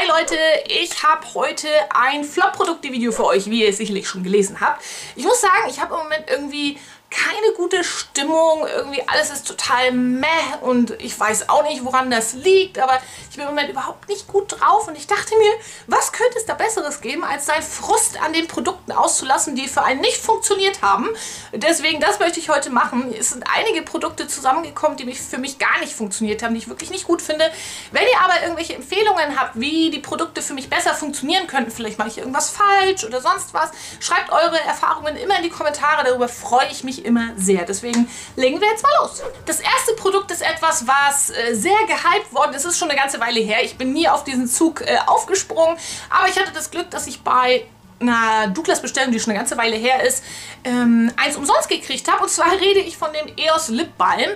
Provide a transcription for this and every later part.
Hi Leute, ich habe heute ein Flop-Produkte-Video für euch, wie ihr es sicherlich schon gelesen habt. Ich muss sagen, ich habe im Moment irgendwie keine gute Stimmung, irgendwie alles ist total meh und ich weiß auch nicht, woran das liegt, aber ich bin im Moment überhaupt nicht gut drauf und ich dachte mir, was könnte es da Besseres geben, als seinen Frust an den Produkten auszulassen, die für einen nicht funktioniert haben. Deswegen, das möchte ich heute machen. Es sind einige Produkte zusammengekommen, die mich für mich gar nicht funktioniert haben, die ich wirklich nicht gut finde. Wenn ihr aber irgendwelche Empfehlungen habt, wie die Produkte für mich besser funktionieren könnten, vielleicht mache ich irgendwas falsch oder sonst was, schreibt eure Erfahrungen immer in die Kommentare, darüber freue ich mich ich immer sehr. Deswegen legen wir jetzt mal los. Das erste Produkt ist etwas, was äh, sehr gehypt worden ist. Es ist schon eine ganze Weile her. Ich bin nie auf diesen Zug äh, aufgesprungen. Aber ich hatte das Glück, dass ich bei einer Douglas-Bestellung, die schon eine ganze Weile her ist, ähm, eins umsonst gekriegt habe. Und zwar rede ich von dem EOS Lip Balm.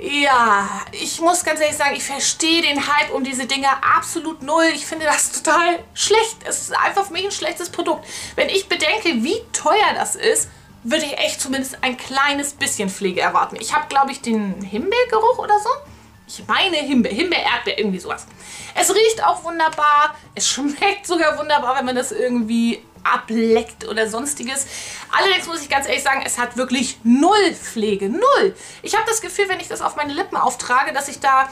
Ja, ich muss ganz ehrlich sagen, ich verstehe den Hype um diese Dinger absolut null. Ich finde das total schlecht. Es ist einfach für mich ein schlechtes Produkt. Wenn ich bedenke, wie teuer das ist, würde ich echt zumindest ein kleines bisschen Pflege erwarten. Ich habe, glaube ich, den Himbeergeruch oder so. Ich meine Himbeer, Himbeer, Erdbeer, irgendwie sowas. Es riecht auch wunderbar. Es schmeckt sogar wunderbar, wenn man das irgendwie ableckt oder sonstiges. Allerdings muss ich ganz ehrlich sagen, es hat wirklich null Pflege. Null. Ich habe das Gefühl, wenn ich das auf meine Lippen auftrage, dass ich da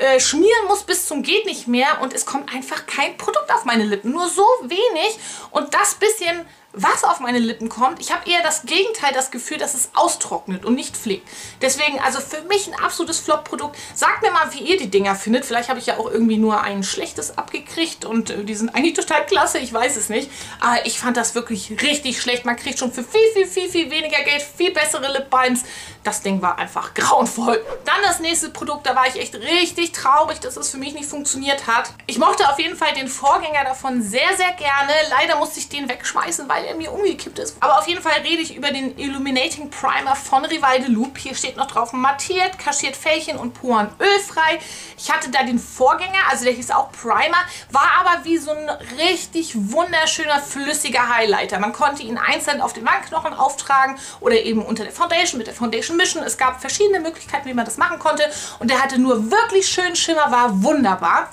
äh, schmieren muss bis zum geht nicht mehr und es kommt einfach kein Produkt auf meine Lippen. Nur so wenig und das bisschen was auf meine Lippen kommt. Ich habe eher das Gegenteil, das Gefühl, dass es austrocknet und nicht pflegt. Deswegen, also für mich ein absolutes Flop-Produkt. Sagt mir mal, wie ihr die Dinger findet. Vielleicht habe ich ja auch irgendwie nur ein schlechtes abgekriegt und äh, die sind eigentlich total klasse. Ich weiß es nicht. Aber ich fand das wirklich richtig schlecht. Man kriegt schon für viel, viel, viel, viel weniger Geld viel bessere Lip Balms. Das Ding war einfach grauenvoll. Dann das nächste Produkt, da war ich echt richtig traurig, dass es für mich nicht funktioniert hat. Ich mochte auf jeden Fall den Vorgänger davon sehr, sehr gerne. Leider musste ich den wegschmeißen, weil er mir umgekippt ist. Aber auf jeden Fall rede ich über den Illuminating Primer von Rival de Loop. Hier steht noch drauf mattiert, kaschiert Fältchen und Poren ölfrei. Ich hatte da den Vorgänger, also der hieß auch Primer, war aber wie so ein richtig wunderschöner flüssiger Highlighter. Man konnte ihn einzeln auf den Wangenknochen auftragen oder eben unter der Foundation mit der Foundation Mischen. Es gab verschiedene Möglichkeiten, wie man das machen konnte. Und der hatte nur wirklich schön Schimmer, war wunderbar.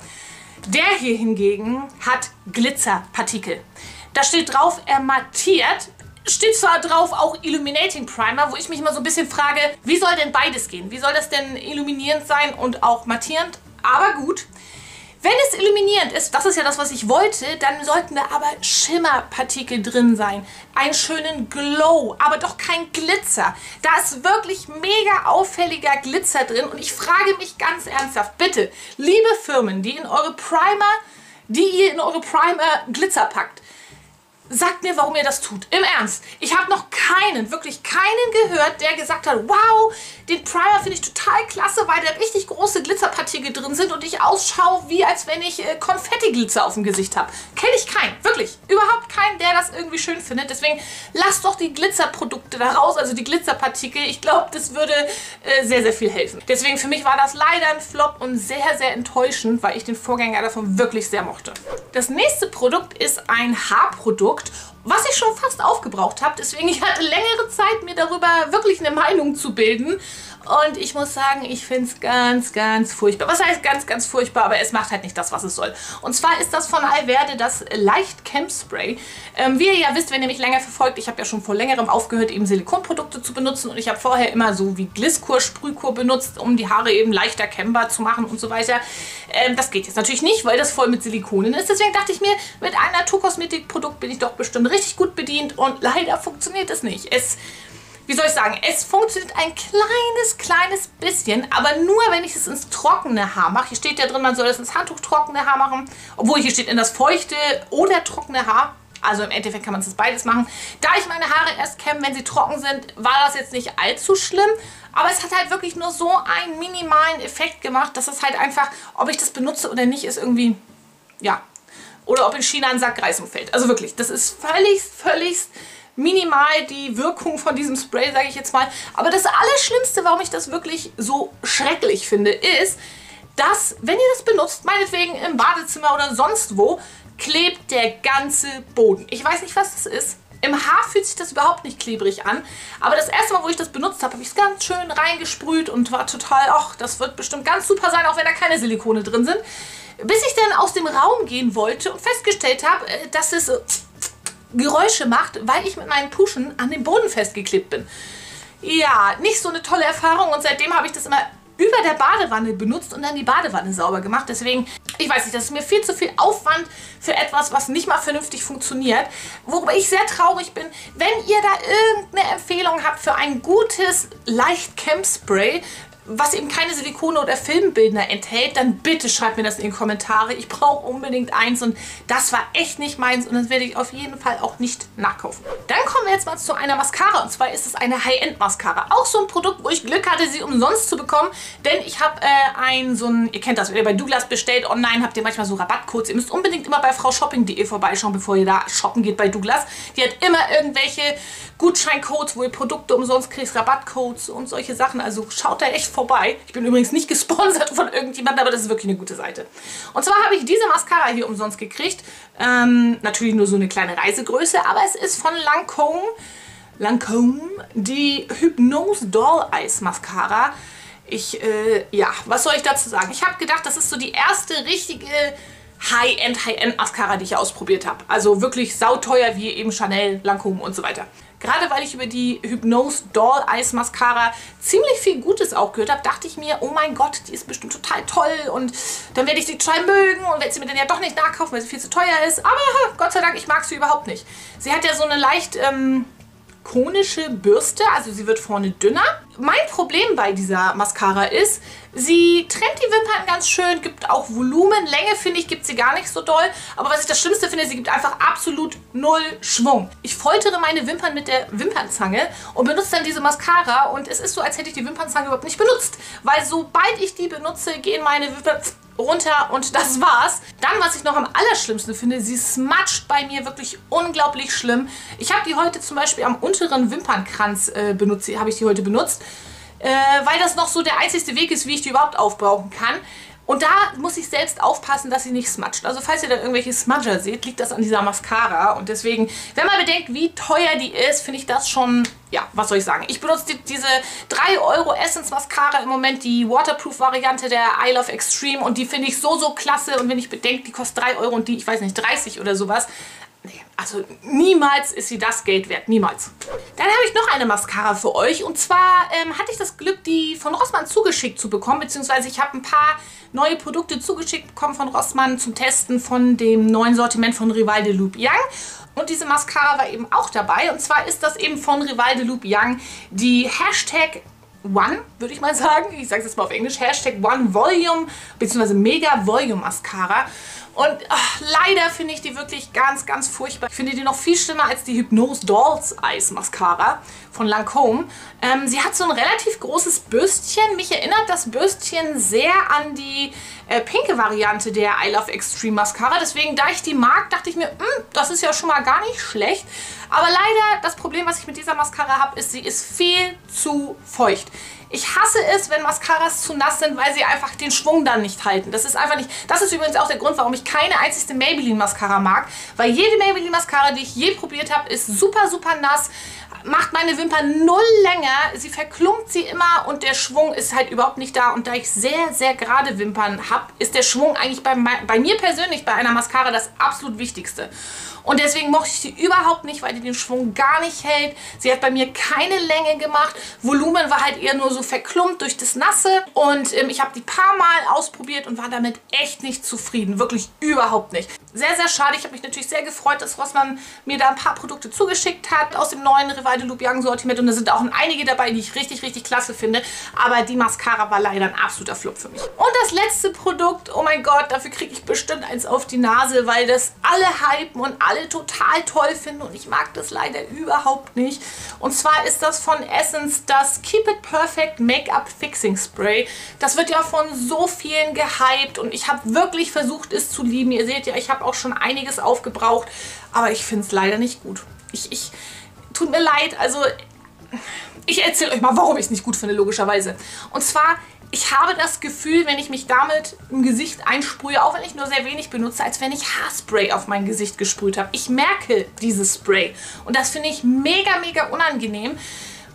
Der hier hingegen hat Glitzerpartikel. Da steht drauf, er mattiert. Steht zwar drauf auch Illuminating Primer, wo ich mich mal so ein bisschen frage, wie soll denn beides gehen? Wie soll das denn illuminierend sein und auch mattierend? Aber gut. Wenn es illuminierend ist, das ist ja das, was ich wollte, dann sollten da aber Schimmerpartikel drin sein. Einen schönen Glow, aber doch kein Glitzer. Da ist wirklich mega auffälliger Glitzer drin und ich frage mich ganz ernsthaft, bitte, liebe Firmen, die in eure Primer, die ihr in eure Primer Glitzer packt, Sagt mir, warum ihr das tut. Im Ernst. Ich habe noch keinen, wirklich keinen gehört, der gesagt hat, wow, den Primer finde ich total klasse, weil da richtig große Glitzerpartikel drin sind und ich ausschaue, wie als wenn ich äh, Konfetti-Glitzer auf dem Gesicht habe. Kenne ich keinen, wirklich. Überhaupt keinen, der das irgendwie schön findet. Deswegen lasst doch die Glitzerprodukte da raus, also die Glitzerpartikel. Ich glaube, das würde äh, sehr, sehr viel helfen. Deswegen für mich war das leider ein Flop und sehr, sehr enttäuschend, weil ich den Vorgänger davon wirklich sehr mochte. Das nächste Produkt ist ein Haarprodukt geguckt, was ich schon fast aufgebraucht habe. Deswegen ich hatte längere Zeit, mir darüber wirklich eine Meinung zu bilden. Und ich muss sagen, ich finde es ganz, ganz furchtbar. Was heißt ganz, ganz furchtbar? Aber es macht halt nicht das, was es soll. Und zwar ist das von Alverde das Leicht Camp Spray. Ähm, wie ihr ja wisst, wenn ihr mich länger verfolgt, ich habe ja schon vor längerem aufgehört, eben Silikonprodukte zu benutzen. Und ich habe vorher immer so wie Glisskur, Sprühkur benutzt, um die Haare eben leichter kämmbar zu machen und so weiter. Ähm, das geht jetzt natürlich nicht, weil das voll mit Silikonen ist. Deswegen dachte ich mir, mit einem Naturkosmetikprodukt bin ich doch bestimmt richtig gut bedient. Und leider funktioniert es nicht. Es wie soll ich sagen, es funktioniert ein kleines, kleines bisschen, aber nur, wenn ich es ins trockene Haar mache. Hier steht ja drin, man soll es ins Handtuch trockene Haar machen, obwohl hier steht in das feuchte oder trockene Haar. Also im Endeffekt kann man es beides machen. Da ich meine Haare erst kämme, wenn sie trocken sind, war das jetzt nicht allzu schlimm. Aber es hat halt wirklich nur so einen minimalen Effekt gemacht, dass es halt einfach, ob ich das benutze oder nicht, ist irgendwie, ja. Oder ob in China ein Sack Reis umfällt. Also wirklich, das ist völlig, völlig minimal die Wirkung von diesem Spray, sage ich jetzt mal. Aber das Allerschlimmste, warum ich das wirklich so schrecklich finde, ist, dass, wenn ihr das benutzt, meinetwegen im Badezimmer oder sonst wo, klebt der ganze Boden. Ich weiß nicht, was das ist. Im Haar fühlt sich das überhaupt nicht klebrig an. Aber das erste Mal, wo ich das benutzt habe, habe ich es ganz schön reingesprüht und war total, ach, das wird bestimmt ganz super sein, auch wenn da keine Silikone drin sind. Bis ich dann aus dem Raum gehen wollte und festgestellt habe, äh, dass es Geräusche macht, weil ich mit meinen Puschen an den Boden festgeklebt bin. Ja, nicht so eine tolle Erfahrung und seitdem habe ich das immer über der Badewanne benutzt und dann die Badewanne sauber gemacht. Deswegen, ich weiß nicht, das ist mir viel zu viel Aufwand für etwas, was nicht mal vernünftig funktioniert. Worüber ich sehr traurig bin, wenn ihr da irgendeine Empfehlung habt für ein gutes Leicht-Camp-Spray, was eben keine Silikone oder Filmbildner enthält, dann bitte schreibt mir das in die Kommentare. Ich brauche unbedingt eins und das war echt nicht meins und das werde ich auf jeden Fall auch nicht nachkaufen. Dann kommen wir jetzt mal zu einer Mascara und zwar ist es eine High-End-Mascara. Auch so ein Produkt, wo ich Glück hatte, sie umsonst zu bekommen, denn ich habe äh, ein so ein, ihr kennt das, wenn ihr bei Douglas bestellt online, habt ihr manchmal so Rabattcodes. Ihr müsst unbedingt immer bei fraushopping.de vorbeischauen, bevor ihr da shoppen geht bei Douglas. Die hat immer irgendwelche Gutscheincodes, wo ihr Produkte umsonst kriegt, Rabattcodes und solche Sachen. Also schaut da echt vorbei. Ich bin übrigens nicht gesponsert von irgendjemandem, aber das ist wirklich eine gute Seite. Und zwar habe ich diese Mascara hier umsonst gekriegt. Ähm, natürlich nur so eine kleine Reisegröße, aber es ist von Lancome. Lancome, die Hypnose Doll Eyes Mascara. Ich, äh, ja, was soll ich dazu sagen? Ich habe gedacht, das ist so die erste richtige High-End, High-End Mascara, die ich ausprobiert habe. Also wirklich sauteuer wie eben Chanel, Lancome und so weiter. Gerade weil ich über die Hypnose Doll Eyes Mascara ziemlich viel Gutes auch gehört habe, dachte ich mir, oh mein Gott, die ist bestimmt total toll und dann werde ich sie total mögen und werde sie mir dann ja doch nicht nachkaufen, weil sie viel zu teuer ist. Aber Gott sei Dank, ich mag sie überhaupt nicht. Sie hat ja so eine leicht... Ähm, konische Bürste, also sie wird vorne dünner. Mein Problem bei dieser Mascara ist, sie trennt die Wimpern ganz schön, gibt auch Volumen. Länge, finde ich, gibt sie gar nicht so doll. Aber was ich das Schlimmste finde, sie gibt einfach absolut null Schwung. Ich foltere meine Wimpern mit der Wimpernzange und benutze dann diese Mascara und es ist so, als hätte ich die Wimpernzange überhaupt nicht benutzt. Weil sobald ich die benutze, gehen meine Wimpern runter und das war's. Dann, was ich noch am allerschlimmsten finde, sie smatscht bei mir wirklich unglaublich schlimm. Ich habe die heute zum Beispiel am unteren Wimpernkranz äh, benutzt, habe ich die heute benutzt, äh, weil das noch so der einzigste Weg ist, wie ich die überhaupt aufbrauchen kann. Und da muss ich selbst aufpassen, dass sie nicht smatscht. Also falls ihr da irgendwelche Smudger seht, liegt das an dieser Mascara. Und deswegen, wenn man bedenkt, wie teuer die ist, finde ich das schon, ja, was soll ich sagen. Ich benutze die, diese 3 Euro Essence Mascara im Moment, die Waterproof-Variante der I Love Extreme. Und die finde ich so, so klasse. Und wenn ich bedenke, die kostet 3 Euro und die, ich weiß nicht, 30 oder sowas. Nee, also niemals ist sie das Geld wert. Niemals. Dann habe ich noch eine Mascara für euch. Und zwar ähm, hatte ich das Glück, die von Rossmann zugeschickt zu bekommen. Beziehungsweise ich habe ein paar neue Produkte zugeschickt bekommen von Rossmann zum Testen von dem neuen Sortiment von Rival de Loop Young. Und diese Mascara war eben auch dabei. Und zwar ist das eben von Rival de Loop Young die Hashtag One, würde ich mal sagen. Ich sage es jetzt mal auf Englisch. Hashtag One Volume bzw. Mega Volume Mascara. Und ach, leider finde ich die wirklich ganz, ganz furchtbar. Ich finde die noch viel schlimmer als die Hypnose Dolls Eyes Mascara von Lancome. Ähm, sie hat so ein relativ großes Bürstchen. Mich erinnert das Bürstchen sehr an die äh, pinke Variante der I Love Extreme Mascara. Deswegen, da ich die mag, dachte ich mir, hm, das ist ja schon mal gar nicht schlecht. Aber leider, das Problem, was ich mit dieser Mascara habe, ist, sie ist viel zu feucht. Ich hasse es, wenn Mascaras zu nass sind, weil sie einfach den Schwung dann nicht halten. Das ist einfach nicht. Das ist übrigens auch der Grund, warum ich keine einzige Maybelline Mascara mag. Weil jede Maybelline Mascara, die ich je probiert habe, ist super, super nass macht meine Wimpern null länger. Sie verklumpt sie immer und der Schwung ist halt überhaupt nicht da. Und da ich sehr, sehr gerade Wimpern habe, ist der Schwung eigentlich bei, bei mir persönlich bei einer Mascara das absolut Wichtigste. Und deswegen mochte ich sie überhaupt nicht, weil die den Schwung gar nicht hält. Sie hat bei mir keine Länge gemacht. Volumen war halt eher nur so verklumpt durch das Nasse. Und ähm, ich habe die paar Mal ausprobiert und war damit echt nicht zufrieden. Wirklich überhaupt nicht. Sehr, sehr schade. Ich habe mich natürlich sehr gefreut, dass Rossmann mir da ein paar Produkte zugeschickt hat aus dem neuen Rival de Lubiang Sortiment. Und da sind auch einige dabei, die ich richtig, richtig klasse finde. Aber die Mascara war leider ein absoluter Flop für mich. Und das letzte Produkt, oh mein Gott, dafür kriege ich bestimmt eins auf die Nase, weil das alle hypen und alle total toll finden. Und ich mag das leider überhaupt nicht. Und zwar ist das von Essence das Keep It Perfect Make-up Fixing Spray. Das wird ja von so vielen gehypt und ich habe wirklich versucht, es zu lieben. Ihr seht ja, ich habe auch schon einiges aufgebraucht, aber ich finde es leider nicht gut. Ich, ich, tut mir leid, also ich erzähle euch mal, warum ich es nicht gut finde, logischerweise. Und zwar, ich habe das Gefühl, wenn ich mich damit im Gesicht einsprühe, auch wenn ich nur sehr wenig benutze, als wenn ich Haarspray auf mein Gesicht gesprüht habe. Ich merke dieses Spray und das finde ich mega, mega unangenehm.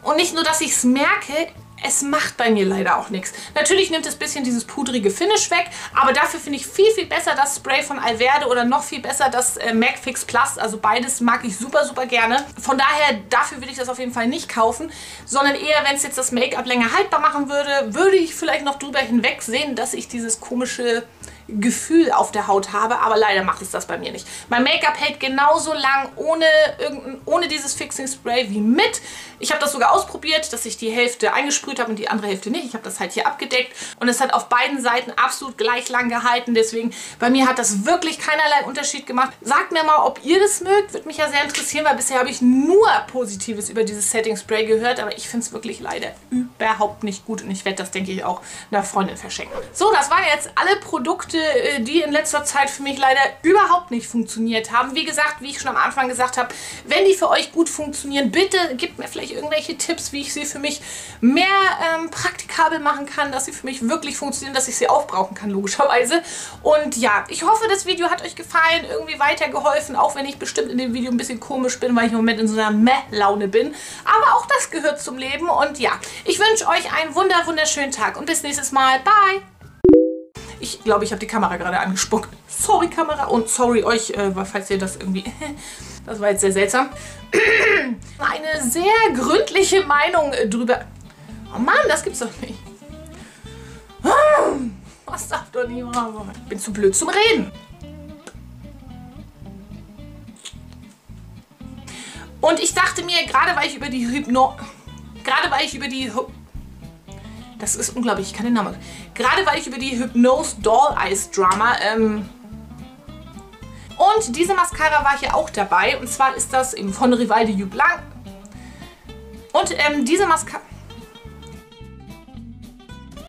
Und nicht nur, dass ich es merke, es macht bei mir leider auch nichts. Natürlich nimmt es ein bisschen dieses pudrige Finish weg, aber dafür finde ich viel, viel besser das Spray von Alverde oder noch viel besser das äh, MAC Fix Plus. Also beides mag ich super, super gerne. Von daher, dafür würde ich das auf jeden Fall nicht kaufen, sondern eher, wenn es jetzt das Make-up länger haltbar machen würde, würde ich vielleicht noch drüber hinweg sehen, dass ich dieses komische Gefühl auf der Haut habe, aber leider macht es das bei mir nicht. Mein Make-up hält genauso lang ohne, ohne dieses Fixing Spray wie mit. Ich habe das sogar ausprobiert, dass ich die Hälfte eingesprüht habe und die andere Hälfte nicht. Ich habe das halt hier abgedeckt und es hat auf beiden Seiten absolut gleich lang gehalten. Deswegen, bei mir hat das wirklich keinerlei Unterschied gemacht. Sagt mir mal, ob ihr das mögt. Würde mich ja sehr interessieren, weil bisher habe ich nur Positives über dieses Setting Spray gehört, aber ich finde es wirklich leider überhaupt nicht gut und ich werde das, denke ich, auch einer Freundin verschenken. So, das waren jetzt alle Produkte, die in letzter Zeit für mich leider überhaupt nicht funktioniert haben. Wie gesagt, wie ich schon am Anfang gesagt habe, wenn die für euch gut funktionieren, bitte gebt mir vielleicht irgendwelche Tipps, wie ich sie für mich mehr ähm, praktikabel machen kann, dass sie für mich wirklich funktionieren, dass ich sie aufbrauchen kann, logischerweise. Und ja, ich hoffe, das Video hat euch gefallen, irgendwie weitergeholfen, auch wenn ich bestimmt in dem Video ein bisschen komisch bin, weil ich im Moment in so einer Meh-Laune bin. Aber auch das gehört zum Leben und ja, ich wünsche euch einen wunder wunderschönen Tag und bis nächstes Mal. Bye! Ich glaube, ich habe die Kamera gerade angespuckt. Sorry, Kamera. Und sorry euch, äh, falls ihr das irgendwie... das war jetzt sehr seltsam. Eine sehr gründliche Meinung drüber... Oh Mann, das gibt's doch nicht. Was darf doch niemand? Ich bin zu blöd zum Reden. Und ich dachte mir, gerade weil ich über die Hypno... Gerade weil ich über die... Das ist unglaublich, ich kann den Namen. Gerade weil ich über die Hypnose Doll Eyes Drama ähm und diese Mascara war hier auch dabei und zwar ist das eben von Rival de Blanc und ähm, diese Mascara